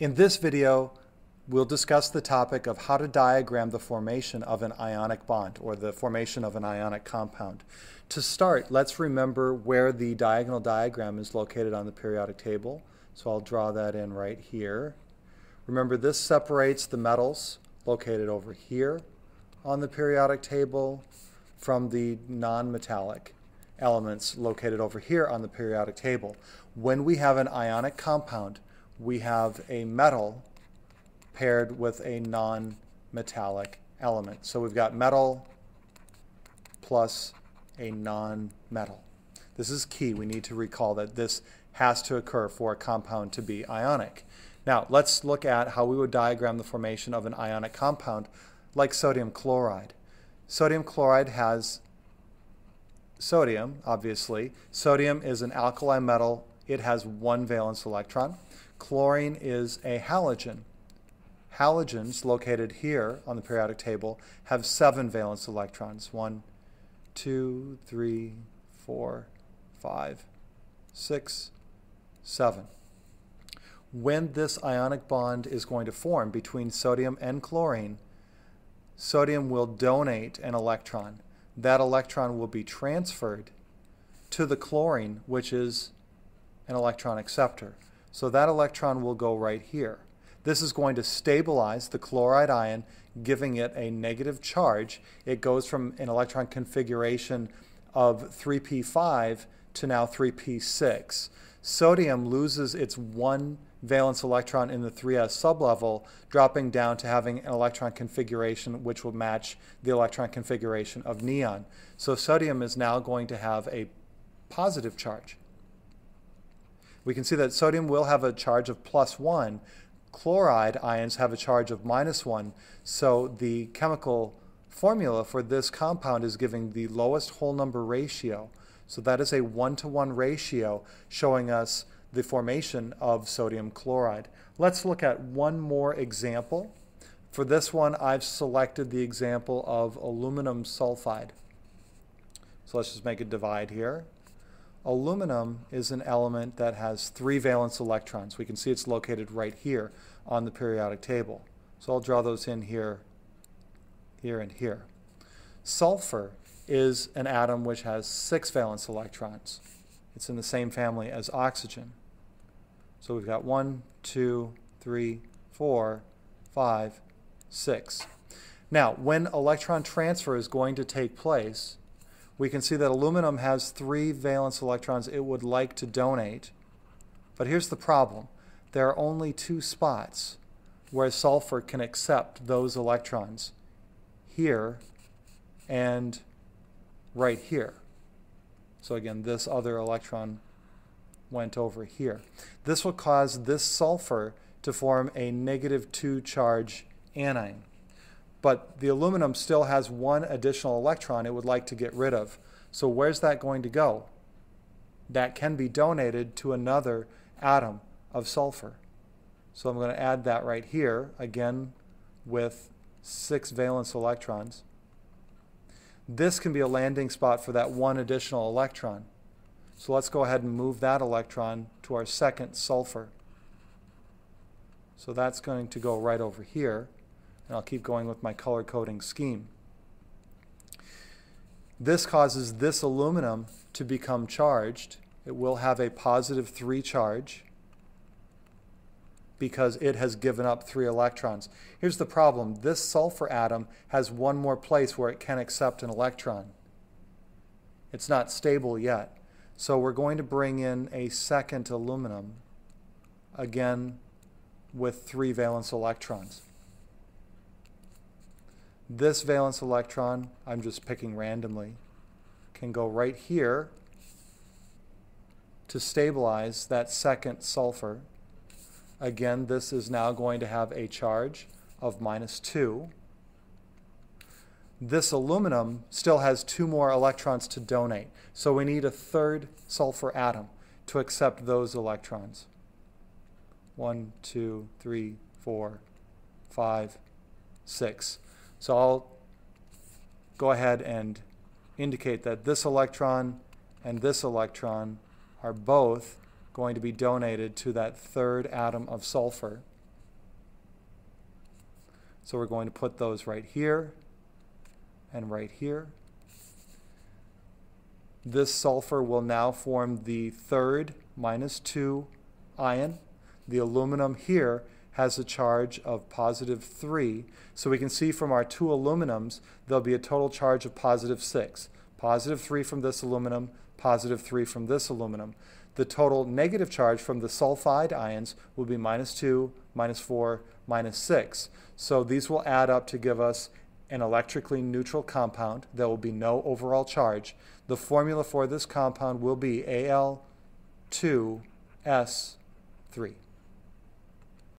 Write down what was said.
In this video, we'll discuss the topic of how to diagram the formation of an ionic bond or the formation of an ionic compound. To start, let's remember where the diagonal diagram is located on the periodic table. So I'll draw that in right here. Remember this separates the metals located over here on the periodic table from the non-metallic elements located over here on the periodic table. When we have an ionic compound, we have a metal paired with a non-metallic element. So we've got metal plus a non-metal. This is key. We need to recall that this has to occur for a compound to be ionic. Now, let's look at how we would diagram the formation of an ionic compound like sodium chloride. Sodium chloride has sodium, obviously. Sodium is an alkali metal. It has one valence electron. Chlorine is a halogen. Halogens located here on the periodic table have seven valence electrons. One, two, three, four, five, six, seven. When this ionic bond is going to form between sodium and chlorine, sodium will donate an electron. That electron will be transferred to the chlorine, which is an electron acceptor. So that electron will go right here. This is going to stabilize the chloride ion, giving it a negative charge. It goes from an electron configuration of 3p5 to now 3p6. Sodium loses its one valence electron in the 3s sublevel, dropping down to having an electron configuration which will match the electron configuration of neon. So sodium is now going to have a positive charge we can see that sodium will have a charge of plus 1. Chloride ions have a charge of minus 1. So the chemical formula for this compound is giving the lowest whole number ratio. So that is a one-to-one -one ratio showing us the formation of sodium chloride. Let's look at one more example. For this one, I've selected the example of aluminum sulfide. So let's just make a divide here. Aluminum is an element that has three valence electrons. We can see it's located right here on the periodic table. So I'll draw those in here, here, and here. Sulfur is an atom which has six valence electrons. It's in the same family as oxygen. So we've got one, two, three, four, five, six. Now, when electron transfer is going to take place, we can see that aluminum has three valence electrons it would like to donate. But here's the problem. There are only two spots where sulfur can accept those electrons. Here and right here. So again, this other electron went over here. This will cause this sulfur to form a negative 2 charge anion but the aluminum still has one additional electron it would like to get rid of. So where's that going to go? That can be donated to another atom of sulfur. So I'm going to add that right here, again with six valence electrons. This can be a landing spot for that one additional electron. So let's go ahead and move that electron to our second sulfur. So that's going to go right over here and I'll keep going with my color coding scheme. This causes this aluminum to become charged. It will have a positive 3 charge because it has given up 3 electrons. Here's the problem. This sulfur atom has one more place where it can accept an electron. It's not stable yet. So we're going to bring in a second aluminum, again with 3 valence electrons. This valence electron, I'm just picking randomly, can go right here to stabilize that second sulfur. Again, this is now going to have a charge of minus 2. This aluminum still has two more electrons to donate, so we need a third sulfur atom to accept those electrons. One, two, three, four, five, six. So I'll go ahead and indicate that this electron and this electron are both going to be donated to that third atom of sulfur. So we're going to put those right here and right here. This sulfur will now form the third minus 2 ion. The aluminum here has a charge of positive 3. So we can see from our two aluminums, there'll be a total charge of positive 6. Positive 3 from this aluminum, positive 3 from this aluminum. The total negative charge from the sulfide ions will be minus 2, minus 4, minus 6. So these will add up to give us an electrically neutral compound. There will be no overall charge. The formula for this compound will be Al2S3.